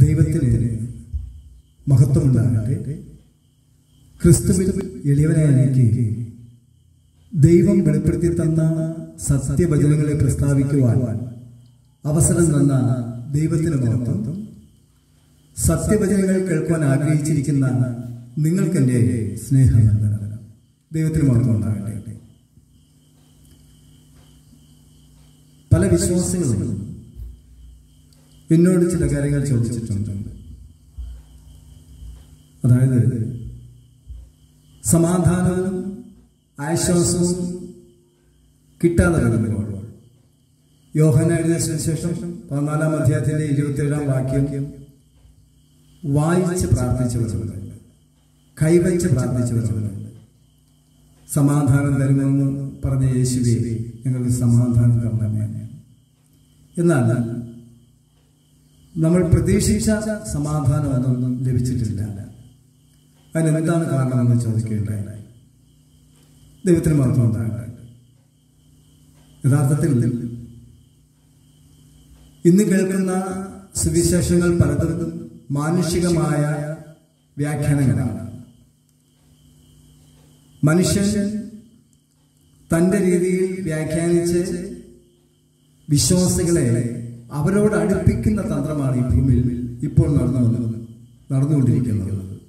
ദൈവത്തിന് മഹത്വമുണ്ടാകട്ടെ. ക്രിസ്തുവിൽ എളിയവനായ ദൈവം വെളിപ്പെടുത്തി തന്ന സത്യവചനങ്ങളെ പ്രസ്താവിക്കുവാൻ അവസരം തന്ന ദൈവത്തിന് മഹത്വം. സത്യവചനങ്ങൾ കേൾക്കുവാൻ ആഗ്രഹിച്ചിരിക്കുന്ന നിങ്ങൾക്കെന്റെ സ്നേഹം ദൈവത്തിന് മഹത്വം ഉണ്ടാകട്ടെ. പല വിശ്വാസികളും എന്നോട് ചില കാര്യങ്ങൾ ചോദിച്ചിട്ടുണ്ട്. അതായത് സമാധാനവും ആശ്വാസവും കിട്ടാതെ വരുമ്പോൾ യോഹന എഴുതിയ ശേഷം പതിനാലാം അധ്യായത്തിന്റെ ഇരുപത്തിയേഴാം വാക്യം വായിച്ച് പ്രാർത്ഥിച്ചു പ്രാർത്ഥിച്ചവരുണ്ട് കൈവച്ച് പ്രാർത്ഥിച്ചവരുണ്ട് സമാധാനം തരുമെന്ന് പറഞ്ഞ യേശുവേ ഞങ്ങൾക്ക് സമാധാനം തരണമേ. എന്നാൽ നമ്മൾ പ്രതീക്ഷിച്ച സമാധാനം അതൊന്നും ലഭിച്ചിട്ടില്ല. അതിനെന്താണ് കാരണം കാരണമെന്ന് ചോദിക്കേണ്ടത് ദൈവത്തിന് മാത്രം ഉണ്ടാകട്ടെ യഥാർത്ഥത്തിൽ ഇന്ന് കേൾക്കുന്ന സുവിശേഷങ്ങൾ പലതും മാനുഷികമായ വ്യാഖ്യാനങ്ങളാണ്. മനുഷ്യൻ തന്റെ രീതിയിൽ വ്യാഖ്യാനിച്ച് വിശ്വാസികളെ അവരോട് അടുപ്പിക്കുന്ന തന്ത്രമാണ് ഈ ഭൂമിയിൽ ഇപ്പോൾ നടന്നു നടന്നുകൊണ്ടിരിക്കുന്നത്.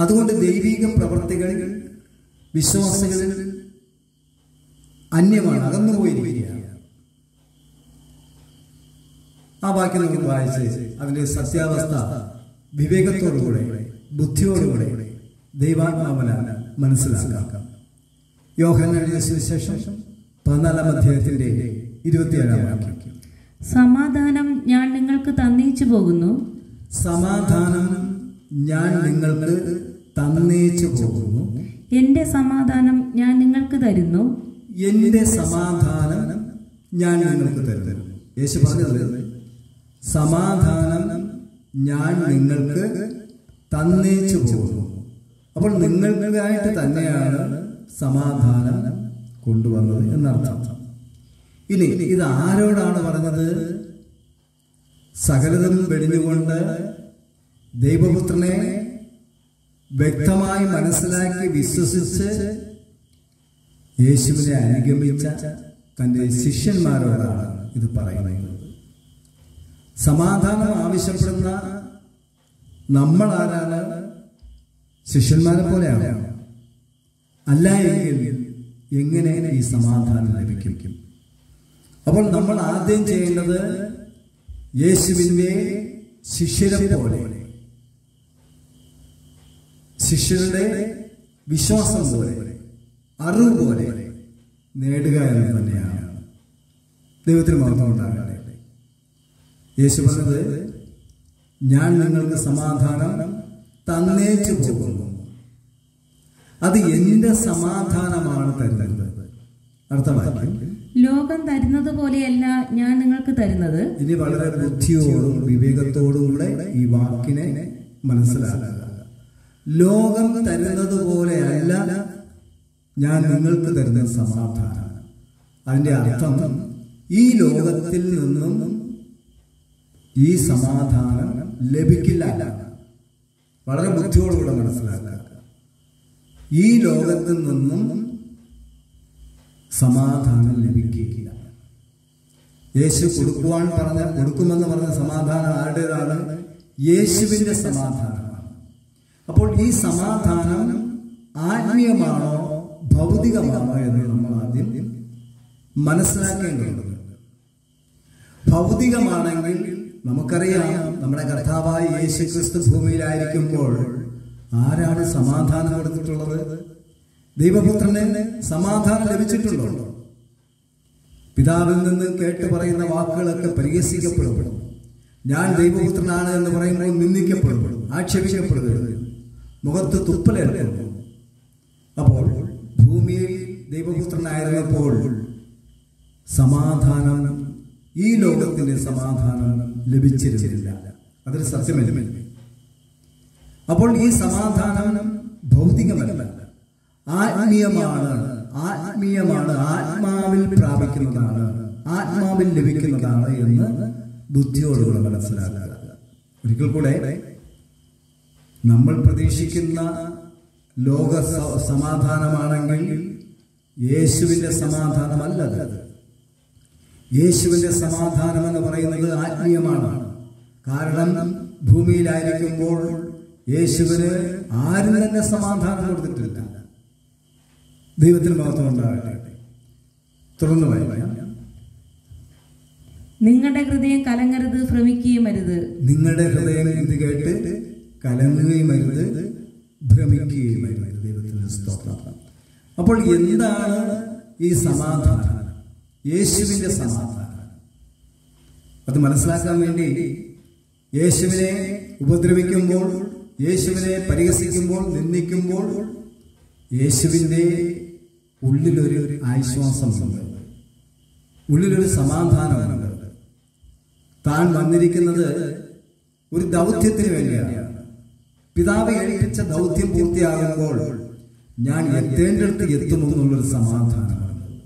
അതുകൊണ്ട് ദൈവിക പ്രവർത്തികൾ വിശ്വാസികളിൽ അന്യമാണ് അകന്നുപോയിരിക്കുകയാണ്. ആ വാക്യം നമുക്ക് വായിച്ച് അതിന്റെ സത്യാവസ്ഥ വിവേകത്തോടുകൂടെ ബുദ്ധിയോടുകൂടെ ദൈവാത്മാവന മനസ്സിലാക്കാം. എഴുതിയ സുവിശേഷം പതിനാലാം അധ്യായത്തിന്റെ ഇരുപത്തിയേഴാം വാക്യം. സമാധാനം ഞാൻ നിങ്ങൾക്ക് തന്നേച്ചു പോകുന്നു. സമാധാനം ഞാൻ നിങ്ങൾക്ക് തന്നേച്ചു പോകുന്നു. എന്റെ സമാധാനം ഞാൻ നിങ്ങൾക്ക് തരുന്നു. എന്റെ സമാധാനം ഞാൻ നിങ്ങൾക്ക് തരുന്നു. യേശു പറഞ്ഞത് സമാധാനം ഞാൻ നിങ്ങൾക്ക് തന്നേച്ചു പോകുന്നു. അപ്പോൾ നിങ്ങൾക്കായിട്ട് തന്നെയാണ് സമാധാനം കൊണ്ടുവന്നത് എന്നർത്ഥം. ഇനി ഇത് ആരോടാണ് പറഞ്ഞത്? സകലതും വെടിഞ്ഞുകൊണ്ട് ദൈവപുത്രനെ വ്യക്തമായി മനസ്സിലാക്കി വിശ്വസിച്ച് യേശുവിനെ അനുഗമിച്ച തന്റെ ശിഷ്യന്മാരോടാണ് ഇത് പറയുന്നത്. സമാധാനം ആവശ്യപ്പെടുന്ന നമ്മൾ ആരാണ്? ശിഷ്യന്മാരെ പോലെയാണ്. അല്ല എങ്കിൽ എങ്ങനെ ഈ സമാധാനം ലഭിക്കും? അപ്പോൾ നമ്മൾ ആദ്യം ചെയ്യേണ്ടത് യേശുവിന്റെ ശിഷ്യരെ പോലെ. ശിഷ്യരുടെ വിശ്വാസം പോലെ. അറിവ് പോലെ നേടുക എന്ന് തന്നെയാണ്. ദൈവത്തിന് മഹത്വം യേശു പറഞ്ഞത് ഞാൻ നിങ്ങൾക്ക് സമാധാനം തന്നേച്ചു പോകുന്നു. അത് എന്റെ സമാധാനമാണ് തരുന്നത്. വാക്യം. ലോകം തരുന്നത് പോലെയല്ല ഞാൻ നിങ്ങൾക്ക് തരുന്നത്. ഇനി വളരെ ബുദ്ധിയോടും വിവേകത്തോടും കൂടെ ഈ വാക്കിനെ മനസ്സിലാക്കുക. ലോകം തരുന്നത് പോലെയല്ല ഞാൻ നിങ്ങൾക്ക് തരുന്ന സമാധാനം. അതിന്റെ അർത്ഥം ഈ ലോകത്തിൽ നിന്നും ഈ സമാധാനം ലഭിക്കില്ല. വളരെ ബുദ്ധിയോടുകൂടെ മനസ്സിലാക്കുക. ഈ ലോകത്തിൽ നിന്നും സമാധാനം ലഭിക്കുകയില്ല യേശു കൊടുക്കുവാൻ പറഞ്ഞ കൊടുക്കുമെന്ന് പറഞ്ഞ സമാധാനം ആരുടേതാണ്? യേശുവിന്റെ സമാധാനമാണ്. അപ്പോൾ ഈ സമാധാനം ആത്മീയമാണോ ഭൗതികമാണോ എന്ന് നമ്മൾ ആദ്യം മനസ്സിലാക്കേണ്ടതുണ്ട്. ഭൗതികമാണെങ്കിൽ നമുക്കറിയാം നമ്മുടെ കർത്താവായ യേശു ക്രിസ്തു ഭൂമിയിലായിരിക്കുമ്പോൾ ആരാണ് സമാധാനം കൊടുത്തിട്ടുള്ളത് ദൈവപുത്രന് സമാധാനം ലഭിച്ചിട്ടുണ്ടോ? പിതാവിൽ നിന്ന് കേട്ട് പറയുന്ന വാക്കുകളൊക്കെ പരിഹസിക്കപ്പെടും. ഞാൻ ദൈവപുത്രനാണ് എന്ന് പറയുമ്പോൾ നിന്ദിക്കപ്പെടും ആക്ഷേപിക്കപ്പെടുകയും മുഖത്ത് തുപ്പലേറുന്നു അപ്പോൾ ഭൂമിയിൽ ദൈവപുത്രനായിരുന്നപ്പോൾ സമാധാനം ഈ ലോകത്തിന്റെ സമാധാനം ലഭിച്ചിരുന്നില്ല. അതൊരു സത്യമല്ല? അപ്പോൾ ഈ സമാധാനം ഭൗതികമല്ല. ആത്മീയമാണ്. ആത്മീയമാണ് ആത്മാവിൽ പ്രാപിക്കുന്നതാണ്. ആത്മാവിൽ ലഭിക്കുന്നതാണ് എന്ന് ബുദ്ധിയോടുകൂടെ മനസ്സിലാക്കുക. ഒരിക്കൽ കൂടെ നമ്മൾ പ്രതീക്ഷിക്കുന്ന ലോക സമാധാനമാണെങ്കിൽ യേശുവിന്റെ സമാധാനമല്ല യേശുവിന്റെ സമാധാനം എന്ന് പറയുന്നത് ആത്മീയമാണ്. കാരണം ഭൂമിയിലായിരിക്കുമ്പോൾ യേശുവിന് ആരും തന്നെ സമാധാനം കൊടുത്തിട്ടില്ല. ദൈവത്തിന് മാത്രം ഉണ്ടാകട്ടെ. തുടർന്ന് പറയാം നിങ്ങളുടെ ഹൃദയം കലങ്ങരുത് ഭ്രമിക്കുകയും അരുത്. നിങ്ങളുടെ ഹൃദയം ഇത് കേട്ട്? കലങ്ങുകയും അരുത് ഭ്രമിക്കുകയും അരുത്. ദൈവത്തിന് സ്തോത്രം. അപ്പോൾ എന്താണ് ഈ സമാധാനം? യേശുവിന്റെ സമാധാനം. അത് മനസ്സിലാക്കാൻ വേണ്ടി യേശുവിനെ ഉപദ്രവിക്കുമ്പോൾ യേശുവിനെ പരിഹസിക്കുമ്പോൾ നിന്ദിക്കുമ്പോൾ യേശുവിന്റെ ഉള്ളിലൊരു ആശ്വാസമുണ്ട്. ഉള്ളിലൊരു സമാധാനമുണ്ട്. താൻ വന്നിരിക്കുന്നത് ഒരു ദൗത്യത്തിന് വേണ്ടിയാണ്. പിതാവ് ഏൽപ്പിച്ച ദൗത്യം പൂർത്തിയാകുമ്പോൾ ഞാൻ എത്തേണ്ടടുത്ത് എത്തുമെന്നുള്ളൊരു സമാധാനമാണ്.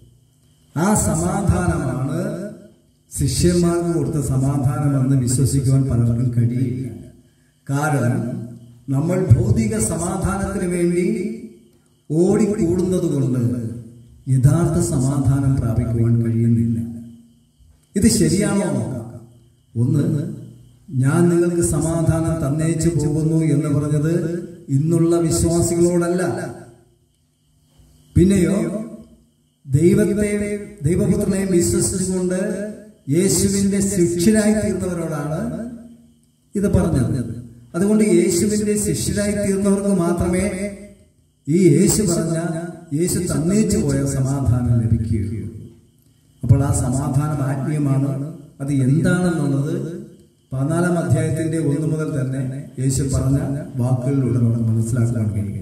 ആ സമാധാനമാണ് ശിഷ്യന്മാർക്ക് കൊടുത്ത സമാധാനമെന്ന് വിശ്വസിക്കുവാൻ പലർക്കും കഴിയില്ല. കാരണം നമ്മൾ ഭൗതിക സമാധാനത്തിന് വേണ്ടി ഓടിക്കൂടുന്നത് കൊണ്ട് യഥാർത്ഥ സമാധാനം പ്രാപിക്കുവാൻ കഴിയുന്നില്ല. ഇത് ശരിയാണോ ഒന്ന് ഞാൻ നിങ്ങൾക്ക് സമാധാനം തന്നേച്ചു പോകുന്നു എന്ന് പറഞ്ഞത് ഇന്നുള്ള വിശ്വാസികളോടല്ല. പിന്നെയോ ദൈവത്തെ ദൈവപുത്രനെ വിശ്വസിച്ചുകൊണ്ട് യേശുവിന്റെ ശിക്ഷരായി തീർന്നവരോടാണ് ഇത് പറഞ്ഞത്. അതുകൊണ്ട് യേശുവിന്റെ ശിഷ്യരായി തീർന്നവർക്ക് മാത്രമേ ഈ യേശു പറഞ്ഞ യേശു തന്നേച്ചു പോയ സമാധാനം ലഭിക്കുകയുള്ളൂ. അപ്പോൾ ആ സമാധാനം ആത്മീയമാണ്. അത് എന്താണെന്നുള്ളത് പതിനാലാം അധ്യായത്തിന്റെ ഒന്ന് മുതൽ തന്നെ യേശു പറഞ്ഞ വാക്കുകളിലൂടെ നമ്മൾ മനസ്സിലാക്കാൻ കഴിയും.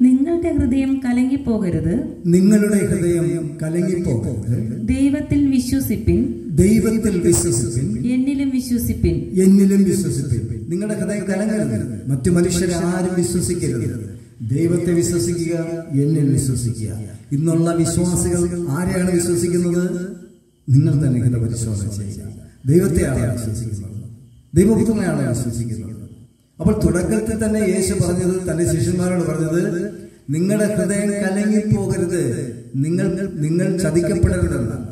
നിങ്ങളുടെ ഹൃദയം കലങ്ങിപ്പോകരുത്. നിങ്ങളുടെ ഹൃദയം കലങ്ങിപ്പോകരുത്. ദൈവത്തിൽ വിശ്വസിപ്പിൻ. ദൈവത്തിൽ വിശ്വസിപ്പിൻ. എന്നിലും വിശ്വസിപ്പിൻ. എന്നിലും വിശ്വസിപ്പിൻ. നിങ്ങളുടെ ഹൃദയം കലങ്ങരുത്. മറ്റു മനുഷ്യരെ ആരും വിശ്വസിക്കരുത്. ദൈവത്തെ വിശ്വസിക്കുക എന്നിൽ വിശ്വസിക്കുക. ഇന്നുള്ള വിശ്വാസികൾ ആരെയാണ് വിശ്വസിക്കുന്നത്? നിങ്ങൾ തന്നെ ഇങ്ങനെ പരിശോധന ചെയ്യുക. ദൈവത്തെയാണ് വിശ്വസിക്കുന്നത്. ദൈവപുത്രനെയാണ് വിശ്വസിക്കുന്നത്. അപ്പോൾ തുടക്കത്തിൽ തന്നെ യേശു പറഞ്ഞത് തന്റെ ശിഷ്യന്മാരോട് പറഞ്ഞത് നിങ്ങളുടെ ഹൃദയം കലങ്ങി കലങ്ങിപ്പോകരുത്. നിങ്ങൾ നിങ്ങൾ ചതിക്കപ്പെടരുതെന്നാണ്.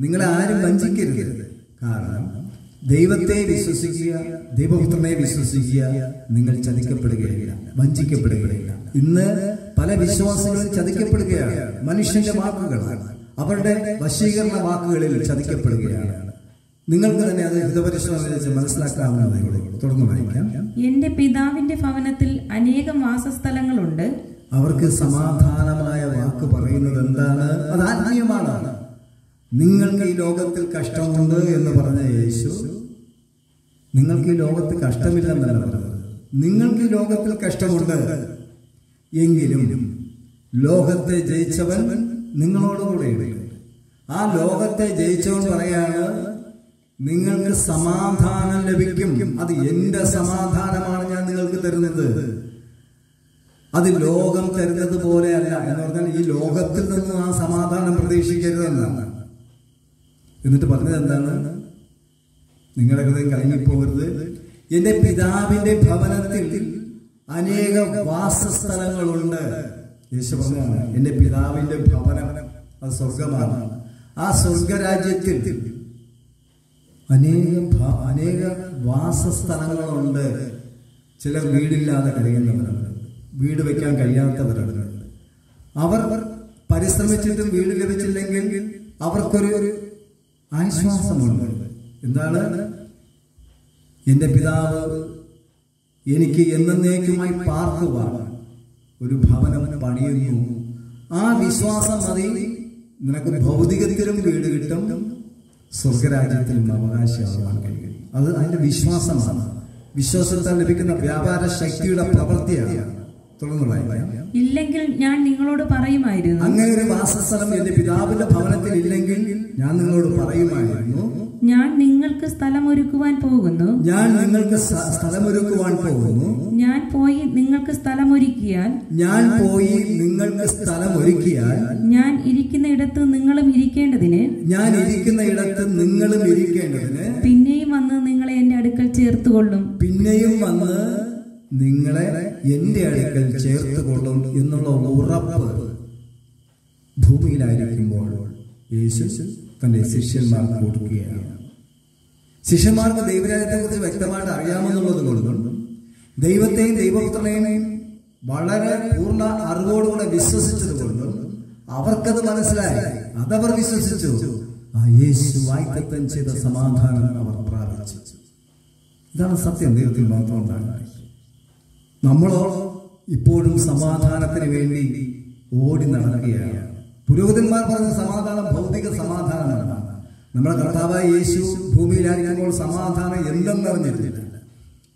നിങ്ങളെ ആരും വഞ്ചിക്കരുത്. കാരണം ദൈവത്തെ വിശ്വസിക്കുക ദൈവപുത്രനെ വിശ്വസിക്കുക നിങ്ങൾ ചതിക്കപ്പെടുകയില്ല വഞ്ചിക്കപ്പെടുകയില്ല. ഇന്ന് പല വിശ്വാസികളും ചതിക്കപ്പെടുകയാണ് മനുഷ്യന്റെ വാക്കുകളാണ്. അവരുടെ വശീകരണ വാക്കുകളിൽ ചതിക്കപ്പെടുകയാണ്. നിങ്ങൾക്ക് തന്നെ അത് ഹിതപരിശോധന മനസ്സിലാക്കാവുന്നതേ തുടർന്ന് വായിക്കാം. എന്റെ പിതാവിന്റെ ഭവനത്തിൽ അനേകം വാസസ്ഥലങ്ങളുണ്ട്. അവർക്ക് സമാധാനമായ വാക്ക് പറയുന്നത് എന്താണ് അത് ആത്മീയമാണ്. നിങ്ങൾക്ക് ഈ ലോകത്തിൽ കഷ്ടമുണ്ട് എന്ന് പറഞ്ഞ യേശു നിങ്ങൾക്ക് ഈ ലോകത്ത് കഷ്ടമില്ലെന്നല്ല പറഞ്ഞത്. നിങ്ങൾക്ക് ഈ ലോകത്തിൽ കഷ്ടമുണ്ട് എങ്കിലും ലോകത്തെ ജയിച്ചവൻ നിങ്ങളോടുകൂടെ നിങ്ങളോടുകൂടെയുണ്ട് ആ ലോകത്തെ ജയിച്ചവൻ പറയാണ് നിങ്ങൾക്ക് സമാധാനം ലഭിക്കും. അത് എന്റെ സമാധാനമാണ് ഞാൻ നിങ്ങൾക്ക് തരുന്നത്. അത് ലോകം തരുന്നത് പോലെയല്ല എന്ന് പറഞ്ഞാൽ ഈ ലോകത്തിൽ നിന്ന് ആ സമാധാനം പ്രതീക്ഷിക്കരുതെന്നാണ്. എന്നിട്ട് പറഞ്ഞത് എന്താണ്? നിങ്ങളുടെ ഹൃദയം കലങ്ങിപ്പോകരുത്. എന്റെ പിതാവിന്റെ ഭവനത്തിൽ അനേക വാസസ്ഥലങ്ങളുണ്ട്. യേശു പറഞ്ഞാണ് എന്റെ പിതാവിന്റെ ഭവനം അത് സ്വർഗമാണ്. ആ സ്വർഗരാജ്യത്തിൽ അനേകം അനേക വാസസ്ഥലങ്ങളുണ്ട്. ചിലർ വീടില്ലാതെ കഴിയുന്നവരാണ് വീട് വെക്കാൻ കഴിയാത്തവരാണ് അവർ പരിശ്രമിച്ചിട്ടും വീട് ലഭിച്ചില്ലെങ്കിൽ അവർക്കൊരു ആശ്വാസമുണ്ട്. എന്താണ്? എന്റെ പിതാവ് എനിക്ക് എന്നേക്കുമായി പാർക്കുവാൻ ഒരു ഭവനം പണിയുന്നു. ആ വിശ്വാസം മതി നിനക്ക് ഭൗതികത്തിലും വീട് കിട്ടും സ്വർഗരാജ്യത്തിലും അവകാശമാകാൻ കഴിയും. അത് അതിന്റെ വിശ്വാസമാണ്. വിശ്വാസത്താൽ ലഭിക്കുന്ന വ്യാപാര ശക്തിയുടെ പ്രവൃത്തിയാണ്. ഇല്ലെങ്കിൽ ഞാൻ നിങ്ങളോട് പറയുമായിരുന്നു. അങ്ങനെ ഒരു വാസസ്ഥലം എന്റെ പിതാവിന്റെ ഭവനത്തിൽ ഇല്ലെങ്കിൽ ഞാൻ നിങ്ങളോട് പറയുമായിരുന്നു. ഞാൻ നിങ്ങൾക്ക് സ്ഥലം ഒരുക്കുവാൻ പോകുന്നു. ഞാൻ നിങ്ങൾക്ക് സ്ഥലം ഒരുക്കുവാൻ പോകുന്നു. ഞാൻ പോയി നിങ്ങൾക്ക് സ്ഥലം ഒരുക്കിയാൽ. ഞാൻ പോയി നിങ്ങൾക്ക് സ്ഥലം ഒരുക്കിയാൽ. ഞാൻ ഇരിക്കുന്ന ഇടത്ത് നിങ്ങളും ഇരിക്കേണ്ടതിന്. ഞാൻ ഇരിക്കുന്ന ഇടത്ത് നിങ്ങളും ഇരിക്കേണ്ടതിന്. പിന്നെയും വന്ന് നിങ്ങളെ എന്റെ അടുക്കൽ ചേർത്തുകൊള്ളും. പിന്നെയും വന്ന് നിങ്ങളെ എന്റെ അടുക്കൽ ചേർത്ത് കൊള്ളും എന്നുള്ള ഉറപ്പ് ഭൂമിയിലായിരിക്കുമ്പോൾ യേശു തന്റെ ശിഷ്യന്മാർക്ക് കൊടുക്കുകയാണ്. ശിഷ്യന്മാർക്ക് ദൈവരാജ്യത്തെ കുറിച്ച് വ്യക്തമായിട്ട് അറിയാമെന്നുള്ളത് കൊണ്ടും ദൈവത്തെയും ദൈവപുത്രനെയും വളരെ പൂർണ അറിവോടുകൂടെ വിശ്വസിച്ചത് കൊണ്ടും അവർക്കത് മനസ്സിലായി. അതവർ വിശ്വസിച്ചു. ആ യേശു വായ്പത്തം ചെയ്ത സമാധാനം അവർ പ്രാപിച്ചു. ഇതാണ് സത്യം. ദൈവത്തിൽ മാത്രം ഉണ്ടാകുന്നത് നമ്മളോ ഇപ്പോഴും സമാധാനത്തിന് വേണ്ടി ഓടി നടക്കുകയാണ്. പുരോഹിതന്മാർ പറഞ്ഞ സമാധാനം ഭൗതിക സമാധാനമാണ് നമ്മുടെ കർത്താവായ യേശു ഭൂമിയിലായിരിക്കുമ്പോൾ സമാധാനം എന്തെന്ന് അറിഞ്ഞിട്ടില്ല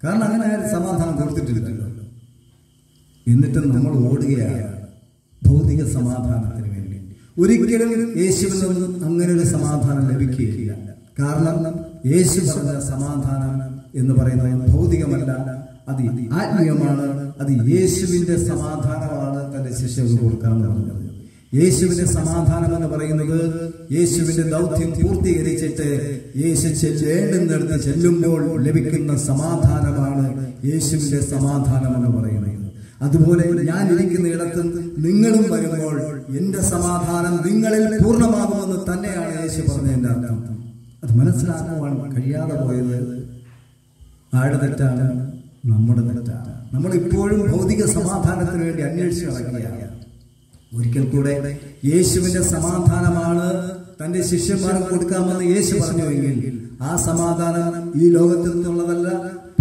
കാരണം അങ്ങനെ ആരും സമാധാനം കൊടുത്തിട്ടില്ലല്ലോ എന്നിട്ടും നമ്മൾ ഓടുകയാണ് ഭൗതിക സമാധാനത്തിന് വേണ്ടി. ഒരിക്കലും യേശുവിൽ നിന്നും അങ്ങനെ ഒരു സമാധാനം ലഭിക്കുകയില്ല. കാരണം യേശു പറഞ്ഞ സമാധാനം എന്ന് പറയുന്നത് ഭൗതികമല്ല അത് ആത്മീയമാണ് അത് യേശുവിന്റെ സമാധാനമാണ് തന്റെ ശിഷ്യർക്ക് കൊടുക്കാമെന്ന് പറഞ്ഞത്. യേശുവിന്റെ സമാധാനം എന്ന് പറയുന്നത് യേശുവിന്റെ ദൗത്യം പൂർത്തീകരിച്ചിട്ട് യേശു ചെല്ലേണ്ടുന്നിടത്ത് ചെല്ലുമ്പോൾ ലഭിക്കുന്ന സമാധാനമാണ് യേശുവിന്റെ സമാധാനം എന്ന് പറയുന്നത്. അതുപോലെ ഞാൻ ഇരിക്കുന്ന ഇടത്ത് നിങ്ങളും വരുമ്പോൾ എന്റെ സമാധാനം നിങ്ങളിൽ പൂർണമാകുമെന്ന് തന്നെയാണ് യേശു പറഞ്ഞതിന്റെ അർത്ഥം. അത് മനസ്സിലാക്കുവാൻ കഴിയാതെ പോയത് ആഴതെറ്റാണ് തെറ്റാണ്? നമ്മുടെ തെറ്റാണ് നമ്മൾ ഇപ്പോഴും ഭൗതിക സമാധാനത്തിന് വേണ്ടി അന്വേഷിച്ച് നടക്കുകയാണ്. ഒരിക്കൽ കൂടെ യേശുവിന്റെ സമാധാനമാണ് തന്റെ ശിഷ്യന്മാർക്ക് കൊടുക്കാമെന്ന് യേശു പറഞ്ഞുവെങ്കിൽ ആ സമാധാനം ഈ ലോകത്തിൽ നിന്നുള്ളതല്ല.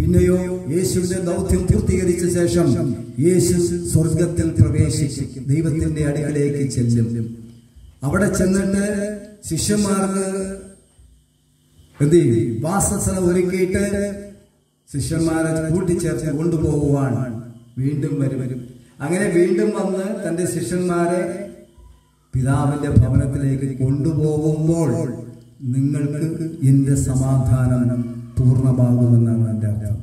പിന്നെയോ യേശുവിന്റെ ദൗത്യം പൂർത്തീകരിച്ച ശേഷം യേശു സ്വർഗത്തിൽ പ്രവേശിക്കും. ദൈവത്തിന്റെ അടുക്കിലേക്ക് ചെല്ലും. അവിടെ ചെന്നിട്ട് ശിഷ്യന്മാർക്ക് എന്ത് ചെയ്യും? വാസസ്ഥലം ഒരുക്കിയിട്ട് ശിഷ്യന്മാരെ കൂട്ടിച്ചേർത്ത് കൊണ്ടുപോകുവാണ് വീണ്ടും വരും. വരും അങ്ങനെ വീണ്ടും വന്ന് തന്റെ ശിഷ്യന്മാരെ പിതാവിന്റെ ഭവനത്തിലേക്ക് കൊണ്ടുപോകുമ്പോൾ നിങ്ങൾക്ക് എന്റെ സമാധാനം പൂർണമാകുമെന്നാണ് എന്റെ അർത്ഥം.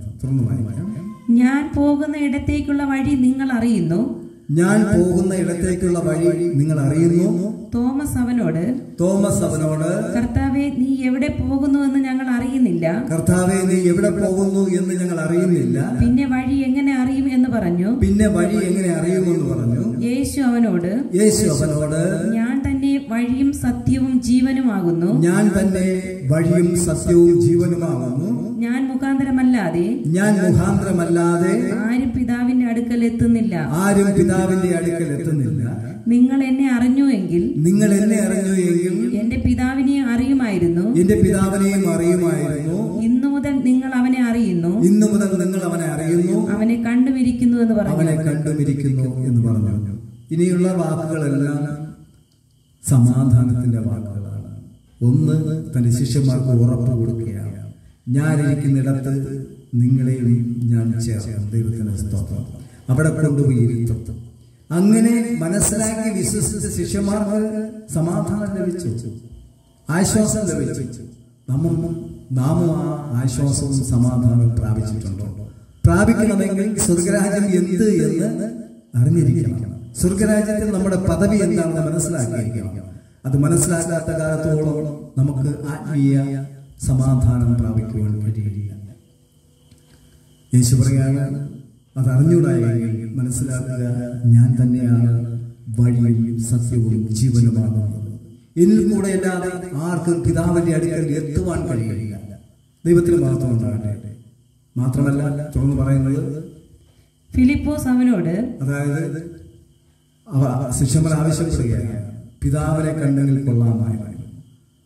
ഞാൻ പോകുന്ന ഇടത്തേക്കുള്ള വഴി നിങ്ങൾ അറിയുന്നു. ഞാൻ പോകുന്ന ഇടത്തേക്കുള്ള വഴി നിങ്ങൾ അറിയുന്നു? തോമസ് അവനോട് തോമസ് അവനോട് കർത്താവെ നീ എവിടെ പോകുന്നു എന്ന് ഞങ്ങൾ അറിയുന്നില്ല. കർത്താവെ നീ എവിടെ പോകുന്നു എന്ന് ഞങ്ങൾ അറിയുന്നില്ല. പിന്നെ വഴി എങ്ങനെ അറിയും എന്ന് പറഞ്ഞു. പിന്നെ വഴി എങ്ങനെ അറിയുമെന്ന് പറഞ്ഞു. യേശു അവനോട് യേശു അവനോട് ഞാൻ വഴിയും സത്യവും ജീവനുമാകുന്നു. ഞാൻ തന്നെ വഴിയും സത്യവും ജീവനുമാകുന്നു. ഞാൻ മുഖാന്തരമല്ലാതെ ഞാൻ മുഖാന്തരമല്ലാതെ ആരും പിതാവിന്റെ അടുക്കൽ എത്തുന്നില്ല. ആരും പിതാവിന്റെ അടുക്കൽ എത്തുന്നില്ല. നിങ്ങൾ എന്നെ അറിഞ്ഞു എങ്കിൽ നിങ്ങൾ എന്നെ അറിഞ്ഞു എങ്കിൽ എന്റെ പിതാവിനെ അറിയുമായിരുന്നു. എന്റെ പിതാവിനെയും അറിയുമായിരുന്നു. ഇന്നു മുതൽ നിങ്ങൾ അവനെ അറിയുന്നു. ഇന്നു മുതൽ നിങ്ങൾ അവനെ അറിയുന്നു. അവനെ കണ്ടുമിരിക്കുന്നു എന്ന് പറഞ്ഞു. അവനെ കണ്ടുമിരിക്കുന്നു എന്ന് പറഞ്ഞു. ഇനിയുള്ള വാക്കുകളെല്ലാം സമാധാനത്തിന്റെ വാക്കുകളാണ്. ഒന്ന് തന്റെ ശിഷ്യന്മാർക്ക് ഉറപ്പ് കൊടുക്കുകയാണ്. ഞാനിരിക്കുന്നിടത്ത് നിങ്ങളെയും ഞാൻ ചേർക്കും. ദൈവത്തിന്റെ സ്തോത്രം. അവിടെ കൊണ്ടുപോയി അങ്ങനെ മനസ്സിലാക്കി വിശ്വസിച്ച ശിഷ്യന്മാർക്ക് സമാധാനം ലഭിച്ചു. ആശ്വാസം ലഭിച്ചു. നമ്മൾ നാമും ആ ആശ്വാസവും സമാധാനവും പ്രാപിച്ചിട്ടുണ്ടോ. പ്രാപിക്കണമെങ്കിൽ സ്വർഗരാജ്യം എന്ത് എന്ന് അറിഞ്ഞിരിക്കണം. സ്വർഗരാജ്യത്തിൽ നമ്മുടെ പദവി എന്താണെന്ന് മനസ്സിലാക്കിയിരിക്കണം. അത് മനസ്സിലാക്കാത്ത കാലത്തോളം നമുക്ക് ആത്മീയ സമാധാനം പ്രാപിക്കുവാൻ കഴിയില്ല. യേശു പറയാണ് അത് അറിഞ്ഞൂടായെങ്കിൽ മനസ്സിലാക്കുക ഞാൻ തന്നെയാണ് വഴിയും സത്യവും ജീവനുമാണ് എന്നിൽ കൂടെ അല്ലാതെ ആർക്കും പിതാവിന്റെ അടുക്കൽ എത്തുവാൻ കഴിയില്ല. ദൈവത്തിന് മാത്രം ഉണ്ടാകട്ടെ. മാത്രമല്ല തുറന്നു പറയുന്നത് ഫിലിപ്പോസ് അവനോട് അതായത് അവ ശിഷ്യന്മാർ ആവശ്യപ്പെടുകയാണ്. പിതാവിനെ കണ്ടെങ്കിൽ കൊള്ളാമായി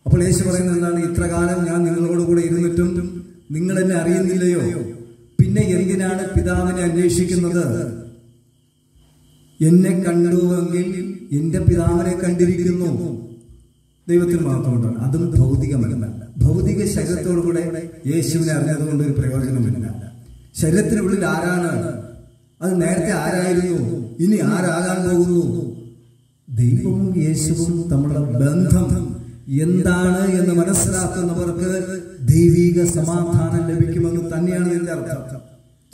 അപ്പോൾ യേശു പറയുന്നത് എന്താണ്? ഇത്ര കാലം ഞാൻ നിങ്ങളോട് കൂടെ ഇരുന്നിട്ടും നിങ്ങൾ എന്നെ അറിയുന്നില്ലയോ? പിന്നെ എന്തിനാണ് പിതാവിനെ അന്വേഷിക്കുന്നത്? എന്നെ കണ്ടുവെങ്കിൽ എന്റെ പിതാവിനെ കണ്ടിരിക്കുന്നു. ദൈവത്തിന് മാത്രമുണ്ട് അതും ഭൗതികമല്ല ഭൗതിക ശരീരത്തോടു കൂടെ യേശുവിനെ അറിഞ്ഞതുകൊണ്ട് ഒരു പ്രയോജനമില്ല. ശരീരത്തിനുള്ളിൽ ആരാണ് അത് നേരത്തെ ആരായിരുന്നു? ഇനി ആരാകാൻ പോകുന്നു? ദൈവവും യേശുവും തമ്മിലുള്ള ബന്ധം എന്താണ് എന്ന് മനസ്സിലാക്കുന്നവർക്ക് ദൈവിക സമാധാനം ലഭിക്കുമെന്ന് തന്നെയാണ് ഇതിന്റെ അർത്ഥം.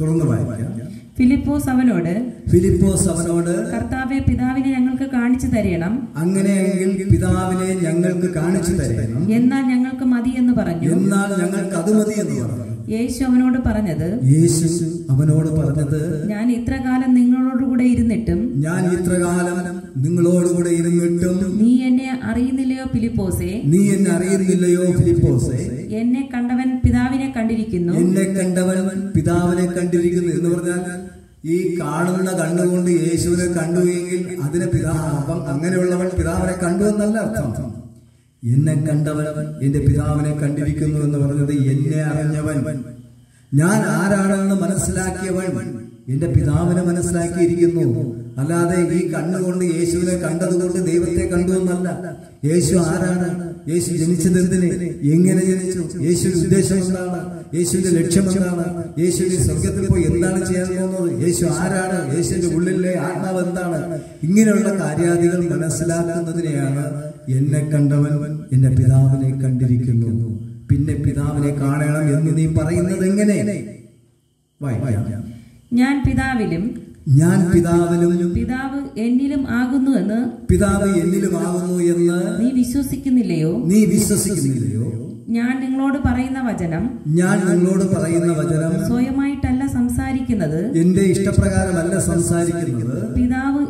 തുറന്നു വായിക്കാം. ഫിലിപ്പോസ് അവനോട് ഫിലിപ്പോസ് അവനോട് കർത്താവെ പിതാവിനെ ഞങ്ങൾക്ക് കാണിച്ചു തരണം. അങ്ങനെയെങ്കിൽ പിതാവിനെ ഞങ്ങൾക്ക് കാണിച്ചു തരണം. എന്നാൽ ഞങ്ങൾക്ക് മതി എന്ന് പറഞ്ഞു. എന്നാൽ ഞങ്ങൾക്ക് അത് മതി എന്ന് പറഞ്ഞു. യേശു അവനോട് പറഞ്ഞത് യേശു അവനോട് പറഞ്ഞത് ഞാൻ ഇത്ര കാലം നിങ്ങളോടുകൂടെ ഇരുന്നിട്ടും ഞാൻ ഇത്ര കാലം നിങ്ങളോടുകൂടെ ഇരുന്നിട്ടും നീ എന്നെ അറിയുന്നില്ലയോ ഫിലിപ്പോസേ? നീ എന്നെ അറിയുന്നില്ലയോ ഫിലിപ്പോസെ? എന്നെ കണ്ടവൻ പിതാവിനെ കണ്ടിരിക്കുന്നു. എന്നെ കണ്ടവൻ പിതാവിനെ കണ്ടിരിക്കുന്നു എന്ന് പറഞ്ഞാൽ ഈ കാണുന്ന കണ്ണുകൊണ്ട് യേശുവിനെ കണ്ടു എങ്കിൽ അതിനെ പിതാവ്. അപ്പം അങ്ങനെയുള്ളവൻ പിതാവിനെ കണ്ടു എന്നല്ല അർത്ഥം. എന്നെ കണ്ടവൻ എന്റെ പിതാവിനെ കണ്ടിരിക്കുന്നു എന്ന് പറഞ്ഞത് എന്നെ അറിഞ്ഞവൻ. ഞാൻ ആരാണെന്ന് മനസ്സിലാക്കിയവൻ എന്റെ പിതാവിനെ മനസ്സിലാക്കിയിരിക്കുന്നു. അല്ലാതെ ഈ കണ്ണുകൊണ്ട് യേശുവിനെ കണ്ടതുകൊണ്ട് ദൈവത്തെ കണ്ടു എന്നല്ല. യേശു ആരാണ്? യേശു ജനിച്ചത് എന്തിന്? എങ്ങനെ ജനിച്ചു? യേശുവിന്റെ ഉദ്ദേശം എന്താണ്? യേശുവിന്റെ ലക്ഷ്യം എന്താണ്? യേശുവിന്റെ സ്വർഗത്തിൽ പോയി എന്താണ് ചെയ്യാൻ പോകുന്നത്? യേശു ആരാണ്? യേശുവിന്റെ ഉള്ളിലെ ആത്മാവ് എന്താണ്? ഇങ്ങനെയുള്ള കാര്യാദികൾ മനസ്സിലാക്കുന്നതിനെയാണ് എന്നെ കണ്ടവൻ എന്റെ പിതാവിനെ കണ്ടിരിക്കുന്നു. പിന്നെ പിതാവിനെ കാണണം എന്ന് നീ പറയുന്നത് എങ്ങനെ? ഞാൻ പിതാവിലും ഞാൻ പിതാവിലും പിതാവ് എന്നിലും ആകുന്നു എന്ന് പിതാവ് എന്നിലും ആകുന്നു എന്ന് നീ വിശ്വസിക്കുന്നില്ലയോ? നീ വിശ്വസിക്കുന്നില്ലയോ? ഞാൻ നിങ്ങളോട് പറയുന്ന വചനം ഞാൻ നിങ്ങളോട് പറയുന്ന വചനം സ്വയമായിട്ടല്ല സംസാരിക്കുന്നത് എന്റെ ഇഷ്ടപ്രകാരമല്ല സംസാരിക്കുന്നത്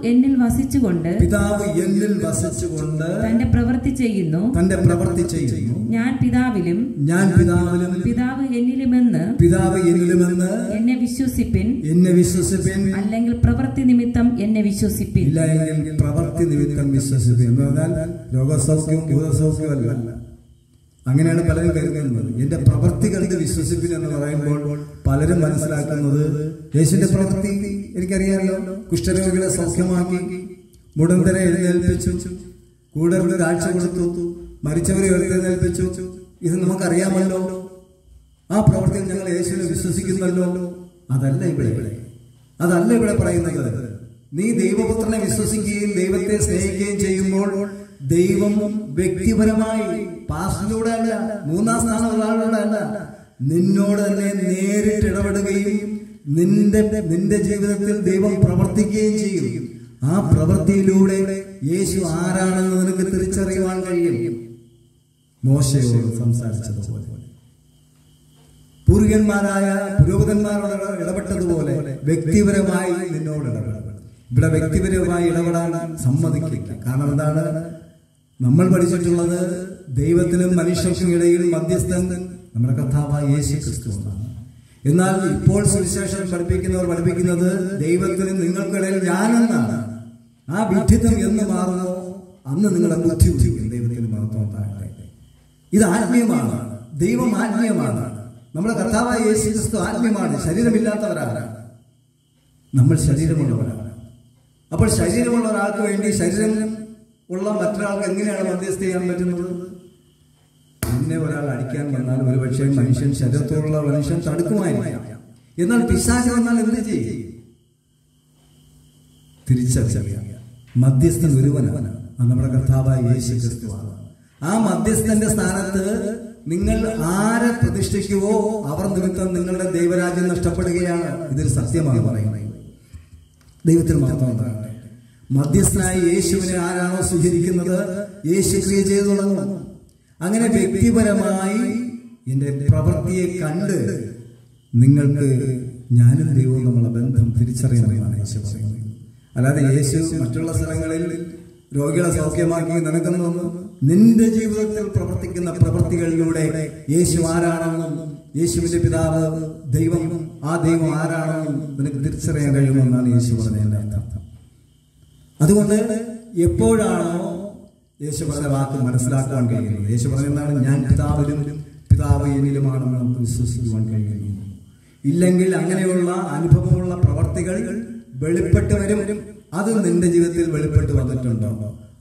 എന്നിൽ വസിച്ചുകൊണ്ട് പിതാവ് എന്നിൽ വസിച്ചുകൊണ്ട് തന്റെ പ്രവൃത്തി ചെയ്യുന്നു. തന്റെ പ്രവൃത്തി ചെയ്യുന്നു. ഞാൻ പിതാവിലും ഞാൻ പിതാവിലും പിതാവ് എന്നിലുമെന്ന് പിതാവ് എന്നിലുമെന്ന് എന്നെ വിശ്വസിപ്പിൻ. എന്നെ വിശ്വസിപ്പിൻ. അല്ലെങ്കിൽ പ്രവൃത്തി നിമിത്തം എന്നെ വിശ്വസിപ്പിൻ. ഇല്ല എങ്കിൽ പ്രവൃത്തി നിമിത്തം വിശ്വസിപ്പിൻ എന്ന് പറഞ്ഞാൽ രോഗസൗഖ്യവും ഭൂതസൗഖ്യവും അല്ല അങ്ങനെയാണ് പലരും കരുതുന്നത്. എന്റെ പ്രവൃത്തി കണ്ട് വിശ്വസിപ്പിൻ എന്ന് പറയുമ്പോൾ പലരും മനസ്സിലാക്കുന്നത് യേശുവിന്റെ പ്രവൃത്തി. എനിക്കറിയാമല്ലോ കുഷ്ഠരോഗികളെ സൗഖ്യമാക്കി മുടന്തരെ എഴുന്നേൽപ്പിച്ചു. കൂടെ ഒരു കാഴ്ച കൊടുത്തു മരിച്ചവരെ എഴുന്നേൽപ്പിച്ചു. ഇത് നമുക്കറിയാമല്ലോ. ആ പ്രവൃത്തിയിൽ ഞങ്ങൾ യേശുവിനെ വിശ്വസിക്കുന്നല്ലോ. അതല്ല ഇവിടെ. ഇവിടെ അതല്ല ഇവിടെ പറയുന്നത്. നീ ദൈവപുത്രനെ വിശ്വസിക്കുകയും ദൈവത്തെ സ്നേഹിക്കുകയും ചെയ്യുമ്പോൾ ദൈവം വ്യക്തിപരമായി പാസ്റ്റിലൂടെ അല്ല മൂന്നാം സ്ഥാനം ഒരാളുടെ അല്ല നിന്നോട് തന്നെ നേരിട്ട് ഇടപെടുകയും നിന്റെ നിന്റെ ജീവിതത്തിൽ ദൈവം പ്രവർത്തിക്കുകയും ചെയ്യും. ആ പ്രവൃത്തിയിലൂടെ യേശു ആരാണെന്ന് നിനക്ക് തിരിച്ചറിയുവാൻ കഴിയും. മോശയോട് സംസാരിച്ചതുപോലെ. പൂർവികന്മാരായ പുരോഹിതന്മാരോട് ഇടപെട്ടതുപോലെ വ്യക്തിപരമായി നിന്നോട് ഇടപെടണം. ഇവിടെ വ്യക്തിപരമായി ഇടപെടാൻ സമ്മതിക്കില്ല. കാരണം എന്താണ്? നമ്മൾ പഠിച്ചിട്ടുള്ളത് ദൈവത്തിനും മനുഷ്യർക്കും ഇടയിൽ മധ്യസ്ഥൻ നമ്മുടെ കർത്താവായ യേശു ക്രിസ്തുവാണ് എന്നാൽ ഇപ്പോൾ സുവിശേഷം പഠിപ്പിക്കുന്നവർ പഠിപ്പിക്കുന്നത് ദൈവത്തിന് നിങ്ങൾക്കിടയിൽ ഞാനെന്നാണ്. ആ വിഡ്ഢിത്തം എന്ന് മാറുന്നു അന്ന് നിങ്ങളുടെ ബുദ്ധി ഉദിക്കും. ദൈവത്തിന് മഹത്വം താഴെ. ഇത് ആത്മീയമാണ്. ദൈവം ആത്മീയമാണ്. നമ്മുടെ കർത്താവായ യേശു ക്രിസ്തു ആത്മീയമാണ്. ശരീരമില്ലാത്തവരാണ്. നമ്മൾ ശരീരമുള്ളവരാണ്. അപ്പോൾ ശരീരമുള്ള ഒരാൾക്ക് വേണ്ടി ശരീരം ഉള്ള മറ്റൊരാൾക്ക് എങ്ങനെയാണ് മധ്യസ്ഥ ചെയ്യാൻ പറ്റുന്നത്? എന്നെ ഒരാൾ അടിക്കാൻ വന്നാൽ ഒരുപക്ഷെ മനുഷ്യൻ ശരീരത്തോടുള്ള മനുഷ്യൻ തടുക്കുമായിരിക്കാം എന്നാൽ പിശാച് വന്നാൽ എന്ത് ചെയ്യും? തിരിച്ചറിയാം. മധ്യസ്ഥൻ ഒരുവനാണ്. നമ്മുടെ കർത്താവായ യേശു ക്രിസ്തുവാണ് ആ മധ്യസ്ഥന്റെ സ്ഥാനത്ത് നിങ്ങൾ ആരെ പ്രതിഷ്ഠിക്കുവോ അവർ നിമിത്തം നിങ്ങളുടെ ദൈവരാജ്യം നഷ്ടപ്പെടുകയാണ്. ഇതൊരു സത്യമാണ് പറയുന്നത്. ദൈവത്തിന് മാത്രം ഉണ്ടാകട്ടെ മധ്യസ്ഥനായി യേശുവിനെ ആരാണോ സ്വീകരിക്കുന്നത്? യേശു ക്രിയ ചെയ്തു തുടങ്ങും. അങ്ങനെ വ്യക്തിപരമായി എന്റെ പ്രവൃത്തിയെ കണ്ട് നിങ്ങൾക്ക് ഞാനും ദൈവവും നമ്മളെ ബന്ധം തിരിച്ചറിയണമെന്നാണ് യേശു പറയുന്നത്. അല്ലാതെ യേശു മറ്റുള്ള സ്ഥലങ്ങളിൽ രോഗികളെ സൗഖ്യമാക്കി നിനക്കുന്നൊന്നും നിന്റെ ജീവിതത്തിൽ പ്രവർത്തിക്കുന്ന പ്രവൃത്തികളിലൂടെ യേശു ആരാണെന്നും യേശുവിന്റെ പിതാവ് ദൈവം ആ ദൈവം ആരാണെന്നും നിനക്ക് തിരിച്ചറിയാൻ കഴിയുമെന്നാണ് യേശു പറഞ്ഞതിന്റെ അർത്ഥം. അതുകൊണ്ട് എപ്പോഴാണോ യേശു പറഞ്ഞ വാക്ക് മനസ്സിലാക്കുവാൻ കഴിയുന്നു. യേശു പറഞ്ഞാണ് ഞാൻ പിതാവിലും പിതാവ് എന്നിലുമാണെന്ന് നമുക്ക് വിശ്വസിക്കുവാൻ കഴിയുന്നു. ഇല്ലെങ്കിൽ അങ്ങനെയുള്ള അനുഭവമുള്ള പ്രവർത്തികൾ വെളിപ്പെട്ട് വരും അത് നിന്റെ ജീവിതത്തിൽ വെളിപ്പെട്ട് വന്നിട്ടുണ്ടോ?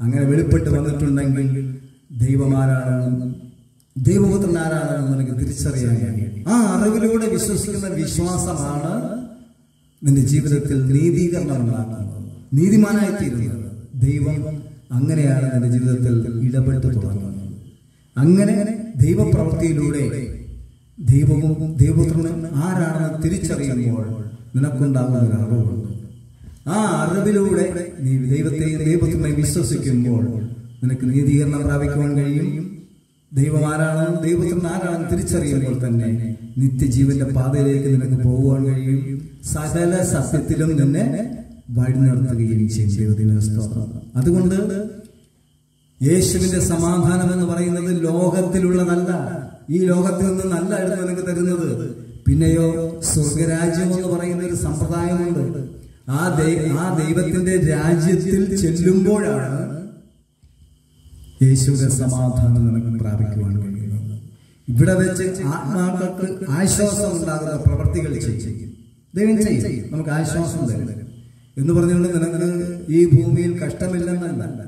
അങ്ങനെ വെളിപ്പെട്ട് വന്നിട്ടുണ്ടെങ്കിൽ ദൈവമാരാണെന്നും ദൈവപുത്രൻ ആരാണെന്നും നിനക്ക് തിരിച്ചറിയാൻ കഴിയും. ആ അറിവിലൂടെ വിശ്വസിക്കുന്ന വിശ്വാസമാണ് നിന്റെ ജീവിതത്തിൽ നീതീകരണം ഉണ്ടാക്കുന്നത് നീതിമാനായി തീരുന്നത് ദൈവം അങ്ങനെയാണ് നിന്റെ ജീവിതത്തിൽ ഇടപെട്ട് തുടങ്ങുന്നത്. അങ്ങനെ ദൈവപ്രവൃത്തിയിലൂടെ ദൈവവും ദൈവപുത്രനും ആരാണെന്ന് തിരിച്ചറിയുമ്പോൾ നിനക്കുണ്ടാകുന്ന ഒരു അറിവുണ്ട് ആ അറിവിലൂടെ നീ ദൈവത്തെ ദൈവത്തിനെ വിശ്വസിക്കുമ്പോൾ നിനക്ക് നീതീകരണം പ്രാപിക്കുവാൻ കഴിയും. ദൈവം ആരാണെന്നും ദൈവത്തിന് ആരാണെന്ന് തിരിച്ചറിയുമ്പോൾ തന്നെ നിത്യജീവന്റെ പാതയിലേക്ക് നിനക്ക് പോകുവാൻ കഴിയും. സകല സത്യത്തിലും നിന്നെ വഴി നടത്തുകയും ചെയ്യും അതുകൊണ്ട് യേശുവിന്റെ സമാധാനം എന്ന് പറയുന്നത് ലോകത്തിലുള്ളതല്ല. ഈ ലോകത്തിൽ നിന്ന് നല്ല ആയിരുന്നു നിനക്ക് തരുന്നത് പിന്നെയോ സ്വർഗരാജ്യം എന്ന് പറയുന്ന ഒരു സമ്പ്രദായമുണ്ട്. ആ ആ ദൈവത്തിന്റെ രാജ്യത്തിൽ ചെല്ലുമ്പോഴാണ് യേശുവിന്റെ സമാധാനം നിനക്ക് പ്രാപിക്കുവാൻ കഴിയുന്നത്. ഇവിടെ വെച്ച് ആത്മാക്കൾക്ക് ആശ്വാസം ഉണ്ടാകുന്ന പ്രവർത്തികൾ ചെയ്യും. നമുക്ക് ആശ്വാസം തരും. എന്ന് പറഞ്ഞുകൊണ്ട് നിനക്ക് ഈ ഭൂമിയിൽ കഷ്ടമില്ലെന്നല്ല.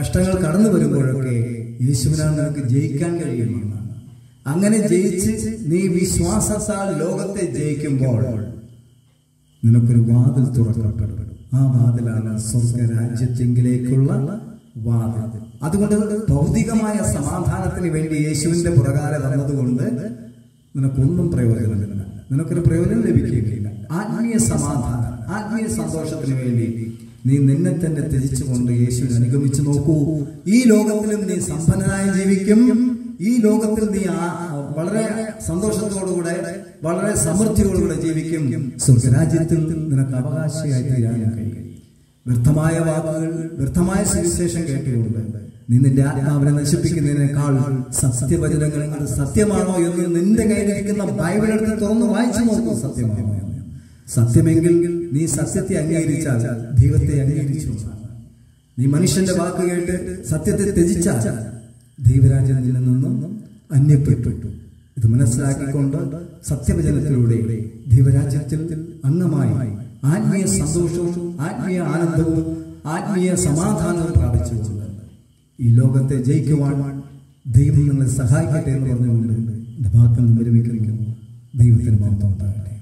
കഷ്ടങ്ങൾ കടന്നു വരുമ്പോഴൊക്കെ യേശുവിനാൽ നിനക്ക് ജയിക്കാൻ കഴിയുമെന്നാണ് അങ്ങനെ ജയിച്ച് നീ വിശ്വാസത്താൽ ലോകത്തെ ജയിക്കുമ്പോൾ നിനക്കൊരു വാതിൽ തുറക്കപ്പെടും. ആ വാതിലാണ് സ്വർഗരാജ്യത്തെങ്കിലേക്കുള്ള വാതിൽ. അതുകൊണ്ട് ഭൗതികമായ സമാധാനത്തിന് വേണ്ടി യേശുവിന്റെ പുറകാലെ വന്നതുകൊണ്ട് നിനക്കൊന്നും പ്രയോജനമില്ല. നിനക്കൊരു പ്രയോജനം ലഭിക്കുകയില്ല. ആത്മീയ സമാധാനം. ആത്മീയ സന്തോഷത്തിന് വേണ്ടി നീ നിന്നെ തന്നെ ത്യജിച്ചുകൊണ്ട് യേശുവിനെ അനുഗമിച്ചു നോക്കൂ. ഈ ലോകത്തിലും നീ സമ്പന്നനായി ജീവിക്കും. ഈ ലോകത്തിൽ നീ വളരെ സന്തോഷത്തോടുകൂടെ വളരെ സമൃദ്ധിയോടുകൂടെ ജീവിക്കും. സ്വർഗരാജ്യത്തിൽ നിനക്ക് അവകാശിയായി തീരാനും കഴിയും. വ്യർത്ഥമായ വാക്കുകൾ വ്യർത്ഥമായ സുവിശേഷം കേട്ടുകൊണ്ട് നീ നിന്റെ ആത്മാവിനെ നശിപ്പിക്കുന്നതിനേക്കാൾ സത്യവചനങ്ങൾ സത്യമാണോ എന്ന് നിന്റെ കയ്യിലിരിക്കുന്ന ബൈബിൾ എടുത്ത് തുറന്ന് വായിച്ചു നോക്കൂ സത്യമാണോ സത്യമെങ്കിൽ നീ സത്യത്തെ അംഗീകരിച്ചാൽ ദൈവത്തെ അംഗീകരിച്ചു നീ മനുഷ്യന്റെ വാക്ക് കേട്ട് സത്യത്തെ ത്യജിച്ചാൽ ദൈവരാജ്യത്തിൽ നിന്നും അന്യപ്പെട്ടു. ഇത് മനസ്സിലാക്കിക്കൊണ്ട് സത്യവചനത്തിലൂടെ ദൈവരാജ്യത്തിൽ അംഗമായി ആത്മീയ സന്തോഷവും ആത്മീയ ആനന്ദവും ആത്മീയ സമാധാനവും പ്രാപിച്ചു ഈ ലോകത്തെ ജയിക്കുവാൻ ദൈവം നിങ്ങളെ സഹായിക്കട്ടെ എന്ന് പറഞ്ഞുകൊണ്ട് വാക്കിൽ നിന്ന് വിരമിക്കുന്നു. ദൈവത്തിന് മാത്രം ഉണ്ടാകട്ടെ.